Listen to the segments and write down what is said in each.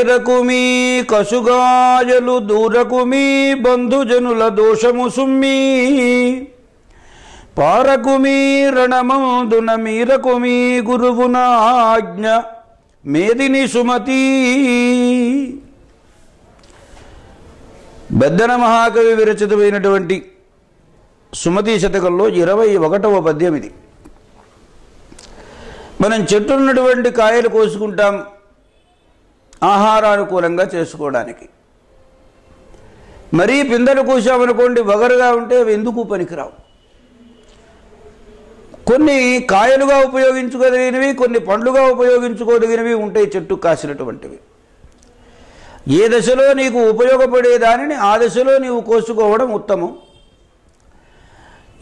ఏరకు మీ కసుగాయలు దూరకు మీ బంధుజనుల దోషము సుమ్మి. పారకు మీ రణమందున మీరకు మీ గురువున ఆజ్ఞ మేదిని సుమతి. బెద్దన మహాకవి విరచితమైనటువంటి సుమతి శతకంలో ఇరవై ఒకటవ పద్యం ఇది మనం చెట్టున్నటువంటి కాయలు కోసుకుంటాం. ఆహారానుకూలంగా చేసుకోవడానికి. మరీ పిందెలు కోసామనుకోండి వగరుగా ఉంటే అవి ఎందుకు పనికిరావు? కొన్ని కాయలుగా ఉపయోగించుకోదగినవి కొన్ని పండ్లుగా ఉపయోగించుకోదగినవి ఉంటాయి చెట్టు కాసినటువంటివి. ఏ దశలో నీకు ఉపయోగపడే దానిని ఆ దశలో నీవు కోసుకోవడం ఉత్తమం.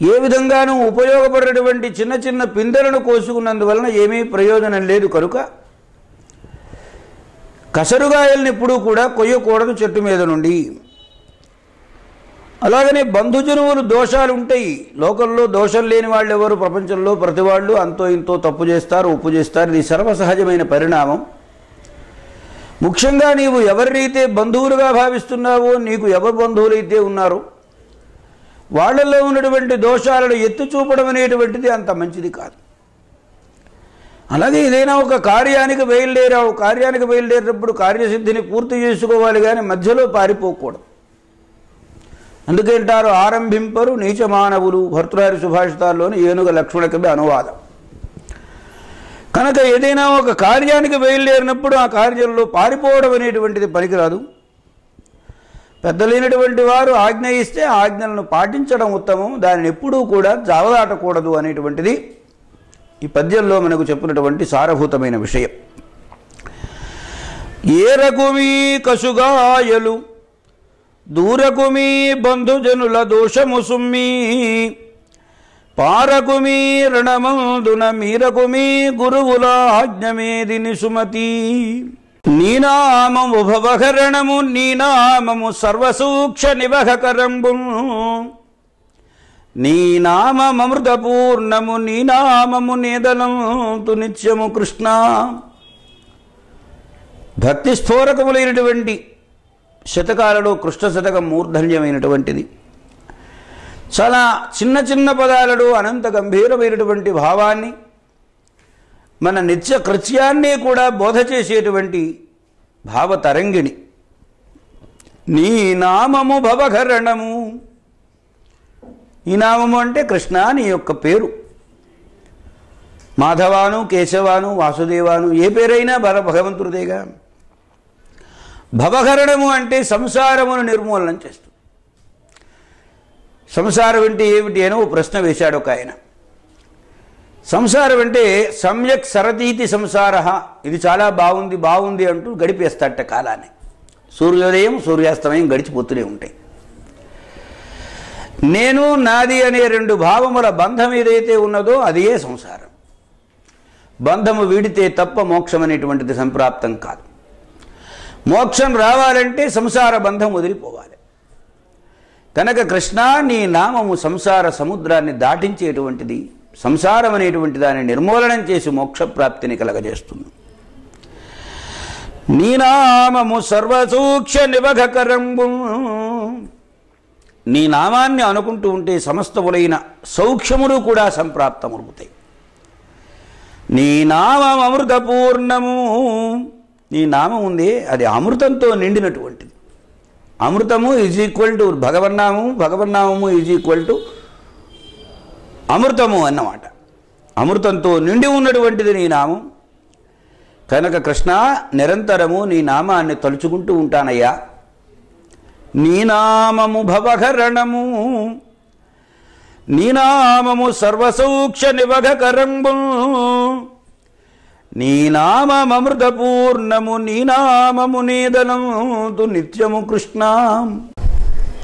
ఏ విధంగానూ ఉపయోగపడేటువంటి చిన్న చిన్న పిందెలను కోసుకున్నందువలన ఏమీ ప్రయోజనం లేదు కనుక కసరుగాయల్ని ఎప్పుడూ కూడా కొయ్యకూడదు చెట్టు మీద నుండి. అలాగనే బంధుజనువులు దోషాలు ఉంటాయి లోకంలో దోషం లేని వాళ్ళు ఎవరు ప్రపంచంలో ప్రతి వాళ్ళు అంతో ఇంతో తప్పు చేస్తారు ఉప్పు చేస్తారు. ఇది సర్వసహజమైన పరిణామం. ముఖ్యంగా నీవు ఎవరినైతే బంధువులుగా భావిస్తున్నావో నీకు ఎవరు బంధువులైతే ఉన్నారో? వాళ్ళల్లో ఉన్నటువంటి దోషాలను ఎత్తి చూపడం అనేటువంటిది అంత మంచిది కాదు. అలాగే ఏదైనా ఒక కార్యానికి బయలుదేరావు కార్యానికి బయలుదేరినప్పుడు కార్యసిద్ధిని పూర్తి చేసుకోవాలి కానీ మధ్యలో పారిపోకూడదు. అందుకేంటారు? ఆరంభింపరు నీచమానవులు. భర్తృహారి సుభాషితాల్లోని ఏనుగ లక్ష్మణ కవి అనువాదం. కనుక ఏదైనా ఒక కార్యానికి బయలుదేరినప్పుడు ఆ కార్యంలో పారిపోవడం అనేటువంటిది పనికిరాదు. పెద్దలైనటువంటి వారు ఆజ్ఞ ఇస్తే ఆజ్ఞలను పాటించడం ఉత్తమం. దానిని ఎప్పుడూ కూడా జావదాటకూడదు అనేటువంటిది ఈ పద్యంలో మనకు చెప్పినటువంటి సారభూతమైన విషయం. ఏ మీ కసుగాయలు దూరకుమీ బంధుజనుల దోషము సుమ్మి పారకుమీ రణమందున మీరకుమీ గురువుల ఆజ్ఞమేదిని సుమతి నీనామము భవహరణము నీనామము సర్వసూక్ష నివహకరంబు. నీ నామమృతపూర్ణము నీ నామము నేదలంతు నిత్యము కృష్ణ. భక్తి స్ఫోరకములైనటువంటి శతకాలలో కృష్ణ శతకం మూర్ధన్యమైనటువంటిది. చాలా చిన్న చిన్న పదాలలో అనంత గంభీరమైనటువంటి భావాన్ని మన నిత్య కృత్యాన్ని కూడా బోధ చేసేటువంటి భావతరంగిణి. నీ నామము భవఘరణము ఈ నామము అంటే కృష్ణ నీ యొక్క పేరు. మాధవాను కేశవాను వాసుదేవాను ఏ పేరైనా బల భగవంతుడిదేగా. భవహరణము అంటే సంసారమును నిర్మూలనం చేస్తుంది. సంసారం అంటే ఏమిటి అని ఓ ప్రశ్న వేశాడు ఒక ఆయన. సంసారం అంటే సమ్యక్ సరతీతి సంసార. ఇది చాలా బాగుంది బాగుంది అంటూ గడిపేస్తాట కాలాన్ని. సూర్యోదయం సూర్యాస్తమయం గడిచిపోతూనే ఉంటాయి. నేను నాది అనే రెండు భావముల బంధం ఏదైతే ఉన్నదో అదే సంసారం. బంధము వీడితే తప్ప మోక్షం అనేటువంటిది సంప్రాప్తం కాదు. మోక్షం రావాలంటే సంసార బంధం వదిలిపోవాలి. కనుక కృష్ణ నీ నామము సంసార సముద్రాన్ని దాటించేటువంటిది సంసారం అనేటువంటి దాన్ని నిర్మూలనం చేసి మోక్షప్రాప్తిని కలగజేస్తుంది. నీ నామము సర్వసూక్ష్మ నిబధకరంబు నీ నామాన్ని అనుకుంటూ ఉంటే సమస్తములైన సౌఖ్యములు కూడా సంప్రాప్తమవుతాయి నీ నామం అమృతపూర్ణము. నీ నామం ఉంది అది అమృతంతో నిండినటువంటిది. అమృతము ఈజ్ ఈక్వల్ టు భగవన్నామము భగవన్నామము ఈజ్ ఈక్వల్ టు అమృతము అన్నమాట. అమృతంతో నిండి ఉన్నటువంటిది నీ నామం. కనుక కృష్ణ నిరంతరము నీ నామాన్ని తలుచుకుంటూ ఉంటానయ్యా. నీనామము భవహరణము. నీనామము సర్వసూక్ష నివఘకరంబు నీనామమృతపూర్ణము నీనామము పూర్ణము నీదనంతు నిత్యము కృష్ణ.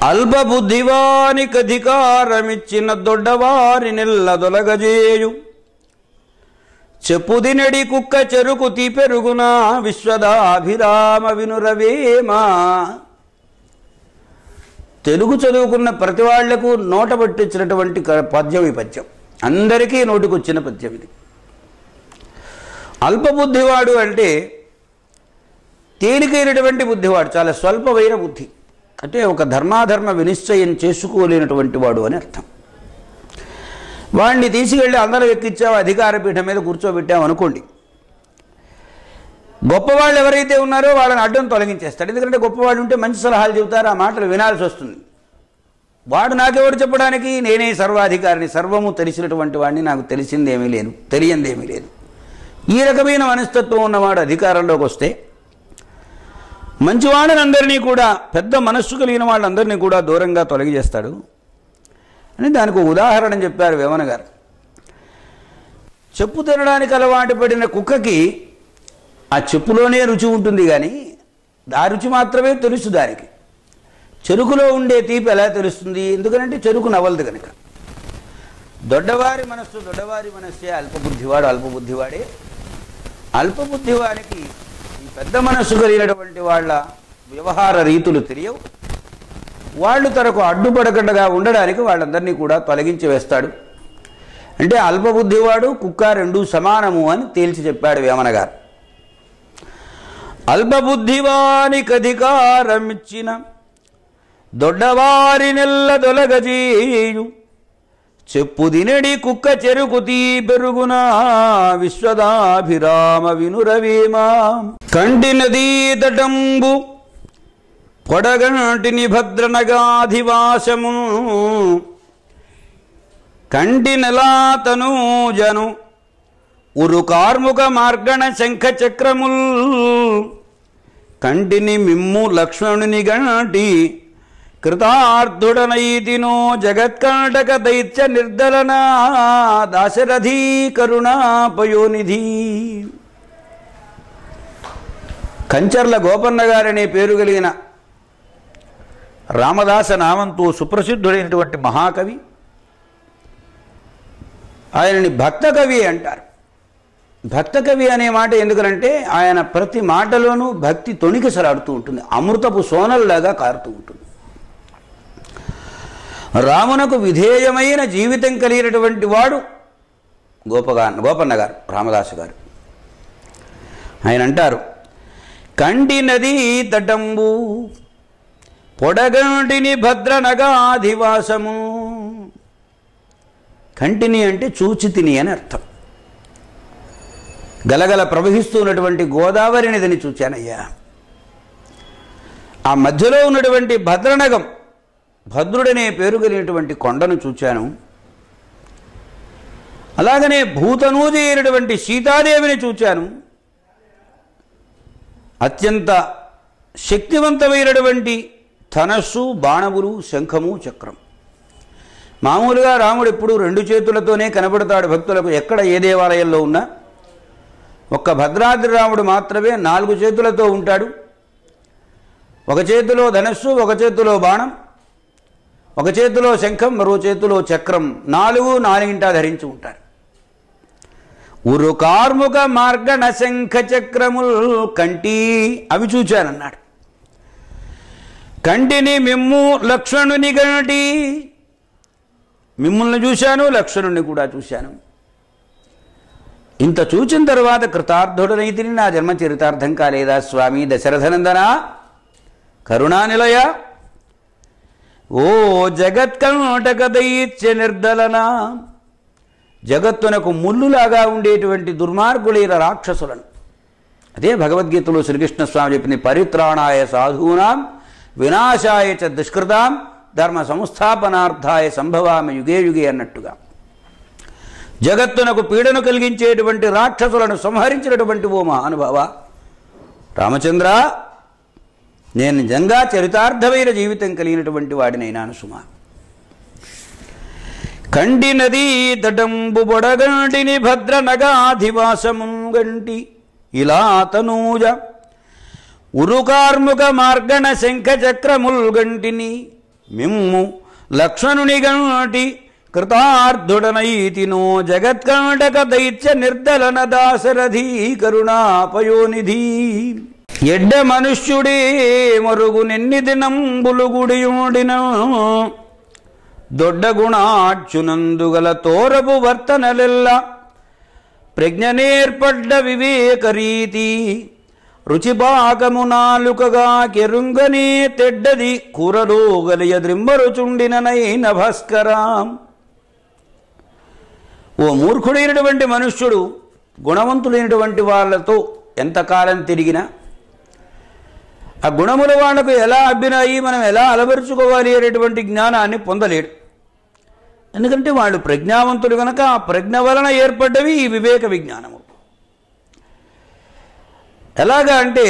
అల్పబుద్ధివానికధికారమిచ్చిన దొడ్డవారి నెల్లదొలగజేయు చెప్పుదినడి కుక్క చెరుకు తీపెరుగున విశ్వదాభిరామ వినురవేమా. తెలుగు చదువుకున్న ప్రతి వాళ్ళకు నోట పట్టించినటువంటి పద్యం ఈ పద్యం. అందరికీ నోటికొచ్చిన పద్యం ఇది. అల్పబుద్ధివాడు అంటే తేలికైనటువంటి బుద్ధివాడు చాలా స్వల్పమైన బుద్ధి. అంటే ఒక ధర్మాధర్మ వినిశ్చయం చేసుకోలేనటువంటి వాడు అని అర్థం. వాడిని తీసుకెళ్ళి అందరం ఎక్కించావు అధికార పీఠం మీద కూర్చోబెట్టాం అనుకోండి. గొప్పవాళ్ళు ఎవరైతే ఉన్నారో వాళ్ళని అడ్డం తొలగించేస్తాడు. ఎందుకంటే గొప్పవాళ్ళు ఉంటే మంచి సలహాలు చెబుతారు ఆ మాటలు వినాల్సి వస్తుంది. వాడు నాకెవరు చెప్పడానికి? నేనే సర్వాధికారిని సర్వము తెలిసినటువంటి వాడిని నాకు తెలిసిందేమీ లేదు తెలియందేమీ లేదు. ఈ రకమైన మనస్తత్వం ఉన్నవాడు అధికారంలోకి వస్తే మంచివాళ్ళని అందరినీ కూడా పెద్ద మనస్సు కలిగిన వాళ్ళందరినీ కూడా దూరంగా తొలగిచేస్తాడు. అని దానికి ఉదాహరణ చెప్పారు వేమన గారు. చెప్పు తినడానికి అలవాటు పడిన కుక్కకి ఆ చెప్పులోనే రుచి ఉంటుంది కానీ ఆ రుచి మాత్రమే తెలుసు దానికి. చెరుకులో ఉండే తీపి ఎలా తెలుస్తుంది? ఎందుకంటే చెరుకు నవలదు కనుక దొడ్డవారి మనస్సు దొడ్డవారి మనస్సే అల్పబుద్ధివాడు అల్పబుద్ధివాడే. అల్పబుద్ధివానికి ఈ పెద్ద మనస్సు కలిగినటువంటి వాళ్ళ వ్యవహార రీతులు తెలియవు. వాళ్ళు తనకు అడ్డుపడకుండా ఉండడానికి వాళ్ళందరినీ కూడా తొలగించి వేస్తాడు. అంటే అల్పబుద్ధివాడు కుక్క రెండు సమానము అని తేల్చి చెప్పాడు వేమన గారు. అల్పబుద్ధివానికి అధికారమిచ్చిన దొడ్డవారి దొలగజేయు చెప్పు దినడి కుక్క చెరుకు తీ పెరుగునా విశ్వదాభిరామ వినురవేమా. కంటి నదీ తటంబు పొడగంటిని భద్రనగాధివాసము. కంటి నెలాతనూజను ఉరు కార్ముక మార్గణ శంఖ చక్రముల్ కంటిని మిమ్ము లక్ష్మణుని గంటి కృతార్థుడనైతినో జగత్కంటక దైత్య నిర్దలన దాశరథీ కరుణాపయోనిధి. కంచర్ల గోపన్న గారనే పేరు కలిగిన రామదాస నామంతో సుప్రసిద్ధుడైనటువంటి మహాకవి. ఆయనని భక్త కవి అంటారు. భక్త కవి అనే మాట ఎందుకనంటే ఆయన ప్రతి మాటలోనూ భక్తి తొణికిసలాడుతూ ఉంటుంది. అమృతపు సోనల్లాగా కారుతూ ఉంటుంది. రామునకు విధేయమైన జీవితం కలిగినటువంటి వాడు గోపగా గోపన్న గారు రామదాసు గారు. ఆయన అంటారు కంటి నది తటంబు పొడగంటిని భద్రనగాధివాసము. కంటిని అంటే చూచితిని అని అర్థం. గలగల ప్రవహిస్తున్నటువంటి గోదావరి నదిని చూచానయ్యా. ఆ మధ్యలో ఉన్నటువంటి భద్రనగం భద్రుడనే పేరు కలిగినటువంటి కొండను చూచాను. అలాగనే భూతనూది అయినటువంటి సీతాదేవిని చూచాను. అత్యంత శక్తివంతమైనటువంటి ధనస్సు బాణములు శంఖము చక్రం. మామూలుగా రాముడు ఎప్పుడు రెండు చేతులతోనే కనబడతాడు భక్తులకు ఎక్కడ ఏ దేవాలయంలో ఉన్నా. ఒక్క భద్రాద్రి రాముడు మాత్రమే నాలుగు చేతులతో ఉంటాడు. ఒక చేతిలో ధనస్సు ఒక చేతిలో బాణం ఒక చేతిలో శంఖం మరో చేతిలో చక్రం నాలుగు నాలుగింటా ధరించి ఉంటారు. ఉరు కార్ముక మార్గణ శంఖ చక్రముల్ కంటి అవి చూచానన్నాడు. కంటిని మిమ్ము లక్ష్మణుని గంటి మిమ్మల్ని చూశాను లక్ష్మణుని కూడా చూశాను. ఇంత చూచిన తరువాత కృతార్థుడనైతిని నా జన్మ చరితార్థం కాలేదా స్వామి? దశరథనందన? కరుణానిలయ ఓ జగత్కంటక దైత్య నిర్దలన. జగత్తునకు ముల్లులాగా ఉండేటువంటి దుర్మార్గులైన రాక్షసులను. అదే భగవద్గీతలో శ్రీకృష్ణస్వామి చెప్పింది పరిత్రాణాయ సాధూనాం వినాశాయ చ దుష్కృతాం ధర్మ సంస్థాపనార్థాయ సంభవామి యుగే యుగే అన్నట్టుగా. జగత్తునకు పీడను కలిగించేటువంటి రాక్షసులను సంహరించినటువంటి ఓ అనుభవ. రామచంద్ర నేను నిజంగా చరితార్థమైన జీవితం కలిగినటువంటి వాడినైనాను సుమా. కండి నదీ తటంబు బొడగంటిని భద్ర నగాధివాసము గంటి ఇలా తనూజ. ఉరుకార్ముక మార్గణ శంఖ చక్రముల్గంటిని మిమ్ము లక్ష్మణుని గంటి కృతార్థుడనైతినో జగత్కంటక దైత్య నిర్దలన దాశరథీ కరుణాపయోనిధి. ఎడ్డ మనుష్యుడే మరుగు నిన్ని దినంబులు గుడియుడిన. దొడ్డ గుణార్చునందుగల తోరపు వర్తనలెల్ల ప్రజ్ఞ నేర్పడ్డ వివేక రీతి. రుచిపాకము నాలుకగా కెరుంగనే తెడ్డది కూరలో గలియ ద్రింబరుచుండిననైన భాస్కరాం ఓ మూర్ఖుడైనటువంటి మనుష్యుడు గుణవంతులైనటువంటి వాళ్ళతో ఎంతకాలం తిరిగినా ఆ గుణముల వాళ్ళకు ఎలా అబ్బినాయి మనం ఎలా అలవరుచుకోవాలి అనేటువంటి జ్ఞానాన్ని పొందలేడు. ఎందుకంటే వాళ్ళు ప్రజ్ఞావంతులు కనుక ఆ ప్రజ్ఞ వలన ఏర్పడ్డవి ఈ వివేక విజ్ఞానము ఎలాగా అంటే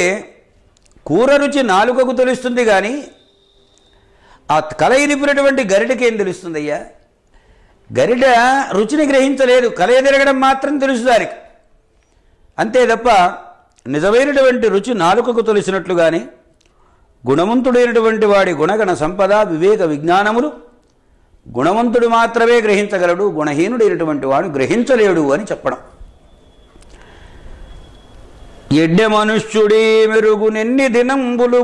కూర రుచి నాలుకకు తెలుస్తుంది కానీ ఆ కలయిరిపినటువంటి తెలుస్తుంది అయ్యా గరిడ రుచిని గ్రహించలేదు. కలయ తిరగడం మాత్రం తెలుసు దానికి. అంతే తప్ప నిజమైనటువంటి రుచి నాలుకకు తెలిసినట్లుగానే గుణవంతుడైనటువంటి వాడి గుణగణ సంపద వివేక విజ్ఞానములు గుణవంతుడు మాత్రమే గ్రహించగలడు గుణహీనుడైనటువంటి వాడు గ్రహించలేడు అని చెప్పడం. ఎడ్డె మనుష్యుడే మెరుగునెన్ని దినంబులు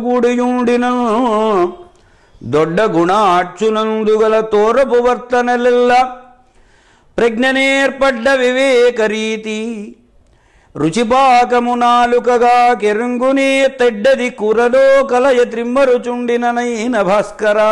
గుడియుండిన దొడ్డ గుణాక్షునందుగల తోరపు వర్తనలెల్ల ప్రజ్ఞనేర్పడ్డ వివేక రీతి రుచిపాకము నాలుకగా కెరుంగునే తెడ్డది కురలో కలయ త్రిమ్మరుచుండిననైన భాస్కరా